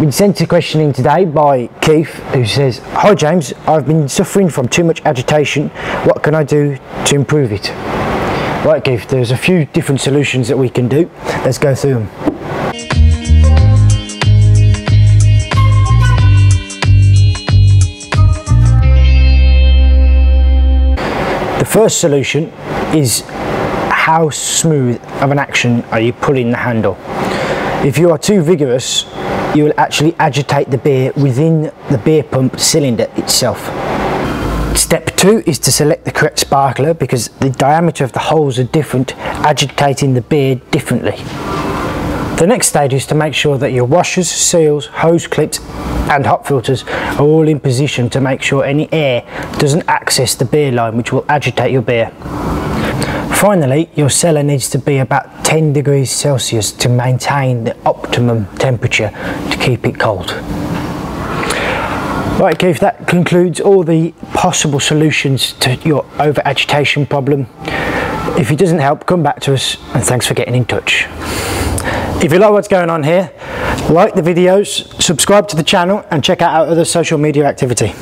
Been sent a question in today by Keith who says, Hi James, I've been suffering from too much agitation. What can I do to improve it? Right Keith, there's a few different solutions that we can do. Let's go through them. The first solution is how smooth of an action are you pulling the handle. If you are too vigorous, you will actually agitate the beer within the beer pump cylinder itself. Step two is to select the correct sparkler because the diameter of the holes are different, agitating the beer differently. The next stage is to make sure that your washers, seals, hose clips and hop filters are all in position to make sure any air doesn't access the beer line which will agitate your beer. Finally, your cellar needs to be about 10 degrees Celsius to maintain the optimum temperature to keep it cold. Right Keith, that concludes all the possible solutions to your over agitation problem. If it doesn't help, come back to us and thanks for getting in touch. If you like what's going on here, like the videos, subscribe to the channel and check out our other social media activity.